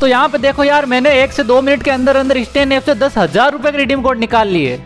तो यहाँ पे देखो यार, मैंने एक से दो मिनट के अंदर अंदर स्टेन ऐप से दस हज़ार रुपए के रिडीम कोड निकाल लिए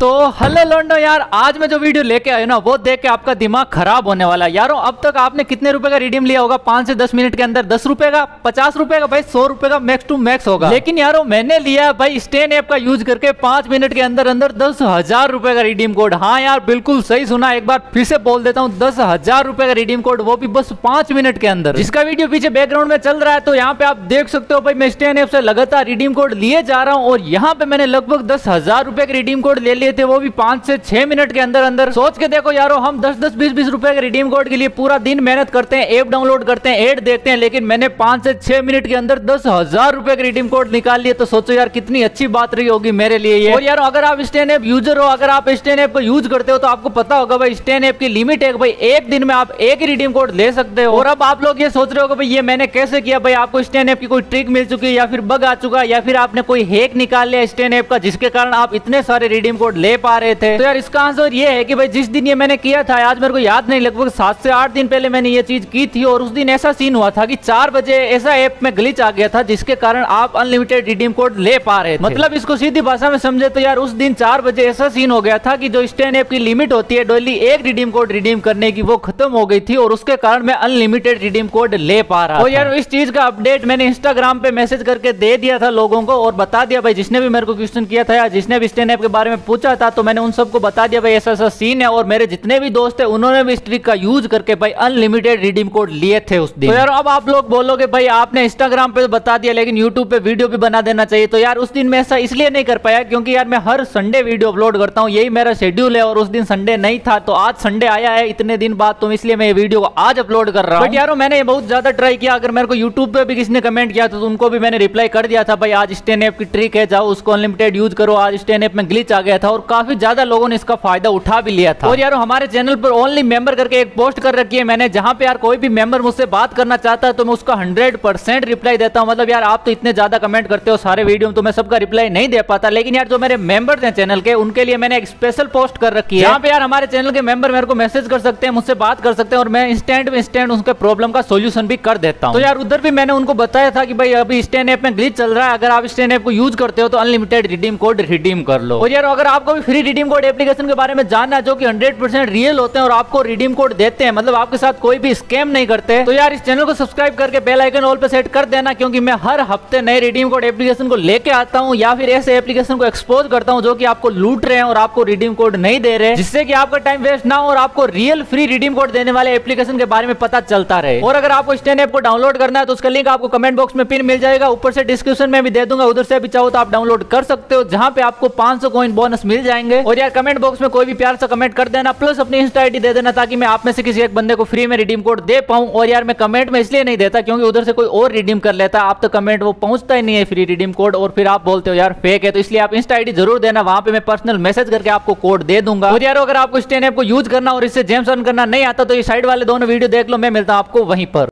तो हेलो लंडो यार, आज मैं जो वीडियो लेके आया ना, वो देख के आपका दिमाग खराब होने वाला है। यारो, अब तक आपने कितने रुपए का रिडीम लिया होगा? पाँच से दस मिनट के अंदर। दस रुपए का? पचास रुपए का? भाई, सौ रुपए का मैक्स टू मैक्स होगा। लेकिन यारो, मैंने लिया भाई स्टेन ऐप का यूज़ करके पाँच मिनट के अंदर अंदर दस हज़ार रुपए का रिडीम कोड हाँ यार, बिल्कुल सही सुना, एक बार फिर से बोल देता हूँ, दस हज़ार रुपए का रिडीम कोड वो भी बस पाँच मिनट के अंदर। जिसका वीडियो पीछे बैकग्राउंड में चल रहा है तो यहाँ पे आप देख सकते हो भाई, मैं स्टेन ऐप से लगातार रिडीम कोड लिए जा रहा हूँ, और यहाँ पे मैंने लगभग दस हज़ार रुपए के रिडीम कोड ले लिए थे, वो भी पाँच से छह मिनट के अंदर अंदर। सोच के देखो यारो, हम दस दस, बीस बीस रुपए के रिडीम कोड के लिए पूरा दिन मेहनत करते हैं ऐप डाउनलोड करते हैं एड देखते हैं, लेकिन मैंने पाँच से छह मिनट के अंदर दस हज़ार रुपए के रिडीम कोड निकाल लिए तो सोचो यार कितनी अच्छी बात रही होगी मेरे लिए ये। और यार, अगर आप स्टेन ऐप यूज़र हो, अगर आप स्टेन ऐप को यूज़ करते हो तो आपको पता होगा भाई स्टेन ऐप की लिमिट है भाई, एक दिन में आप एक ही रिडीम कोड ले सकते हो। और अब आप लोग ये सोच रहे हो भाई, ये मैंने कैसे किया? भाई, आपको स्टेन ऐप की कोई ट्रिक मिल चुकी है, या फिर बग आ चुका है, या फिर आपने कोई हेक निकाल लिया स्टेन ऐप का, जिसके कारण आप इतने सारे रिडीम कोड ले पा रहे थे। तो यार इसका आंसर ये है कि भाई जिस दिन ये मैंने किया था आज मेरे को याद नहीं लगभग सात से आठ दिन पहले मैंने ये चीज़ की थी और उस दिन ऐसा सीन हुआ था कि चार बजे ऐसा ऐप में ग्लिच आ गया था जिसके कारण आप अनलिमिटेड रिडीम कोड ले पा रहे थे। मतलब इसको सीधी भाषा में समझे तो यार उस दिन चार बजे ऐसा सीन हो गया था कि जो स्टैंड ऐप की लिमिट होती है डेली एक रिडीम कोड रिडीम करने की वो खत्म हो गई थी और उसके कारण मैं अनलिमिटेड रिडीम कोड ले पा रहा और यार इस चीज़ का अपडेट मैंने इंस्टाग्राम पे मैसेज करके दे दिया था लोगों को और बता दिया भाई जिसने भी मेरे को क्वेश्चन किया था या जिसने भी स्टैंड ऐप के बारे में पूछा था तो मैंने उन सबको बता दिया भाई ऐसा ऐसा सीन है और मेरे जितने भी दोस्त है उन्होंने भी इस ट्रिक का यूज़ करके भाई अनलिमिटेड रिडीम कोड लिए थे उस दिन. तो यार अब आप लोग बोलोगे भाई आपने इंस्टाग्राम पे तो बता दिया लेकिन यूट्यूब पे वीडियो भी बना देना चाहिए। तो यार उस दिन मैं ऐसा इसलिए नहीं कर पाया क्योंकि यार मैं हर संडे वीडियो अपलोड करता हूँ यही मेरा शेड्यूल है और उस दिन संडे नहीं था तो आज संडे आया है इतने दिन बाद तो इसलिए मैं ये वीडियो आज अपलोड कर रहा हूँ। यारो मैंने बहुत ज़्यादा ट्राई किया अगर मेरे को यूट्यूब पे भी किसी ने कमेंट किया तो उनको भी मैंने रिप्लाई कर दिया था भाई आज स्टेन ऐप की ट्रिक है जाओ उसको अनलिमिटेड यूज़ करो आज स्टेन ऐप में ग्लिच आ गया था और काफ़ी ज़्यादा लोगों ने इसका फ़ायदा उठा भी लिया था। और यार, हमारे चैनल पर ओनली मेंबर करके एक पोस्ट कर रखी है मैंने, जहाँ पे यार कोई भी मेंबर मुझसे बात करना चाहता है तो मैं उसका हंड्रेड रिप्लाई देता हूँ। मतलब यार, आप तो इतने ज़्यादा कमेंट करते हो सारे वीडियो में तो मैं सबका रिप्लाई नहीं दे पाता। लेकिन यार, जो मेरे मेंबर्स हैं चैनल के, उनके लिए मैंने एक स्पेशल पोस्ट कर रखी है। यहाँ पे यार, हमारे चैनल के मेंबर मेरे को मैसेज कर सकते हैं, मुझसे बात कर सकते हैं, और मैं इंस्टेंट में इंस्टेंट उसके प्रॉब्लम का सोल्यूशन भी कर देता हूँ। तो यार, उधर भी मैंने उनको बताया था कि भाई, अभी स्टेन ऐप में ग्लिच चल रहा है, अगर आप स्टेन ऐप को यूज़ करते हो तो अनलिमिटेड रिडीम कोड रिडीम कर लो। और यार, अगर आपको भी फ्री रिडीम कोड एप्लीकेशन के बारे में जानना जो कि हंड्रेड रियल होते हैं और आपको रिडीम कोड देते हैं। मतलब आपके साथ कोई भी स्कैम नहीं करते। तो यार, इस चैनल को सब्सक्राइब करके बेल आइकन ऑल पे सेट कर देना, क्योंकि मैं हर हफ़्ते नए रिडीम कोड एप्लीकेशन को लेके आता हूँ, या फिर ऐसे एप्लीकेशन को एक्सपोज करता हूँ, जो कि आपको लूट रहे हैं और आपको रिडीम कोड नहीं दे रहे, जिससे कि आपका टाइम वेस्ट ना हो और आपको रियल फ्री रिडीम कोड देने वाले एप्लीकेशन के बारे में पता चलता रहे। और अगर आपको स्टेन ऐप को डाउनलोड करना है तो उसका लिंक आपको कमेंट बॉक्स में पिन मिल जाएगा। ऊपर से डिस्क्रिप्शन में भी दे दूँगा, उधर से भी चाहो तो आप डाउनलोड कर सकते हो, जहाँ पे आपको 500 कॉइन बोनस मिल जाएँगे। और यार कमेंट बॉक्स में कोई भी प्यार सा कमेंट कर देना प्लस अपनी इंस्टा आईडी दे देना ताकि मैं आप में से किसी एक बंदे को फ्री में रिडीम कोड दे पाऊँ। और यार, मैं कमेंट में इसलिए नहीं देता क्योंकि उधर से कोई और रिडीम कर लेता। आप तो कमेंट वो पहुँचता ही नहीं है फ्री रिडीम कोड और फिर आप बोलते हो, यार फेक है। तो इसलिए आप इंस्टा आईडी ज़रूर देना। वहाँ पे मैं पर्सनल मैसेज करके आपको कोड दे दूँगा। और यार, अगर आपको स्टेन ऐप को यूज़ करना और इससे जेम्स अर्न करना नहीं आता तो ये साइड वाले दोनों वीडियो देख लो, मैं मिलता हूँ आपको वहीं पर।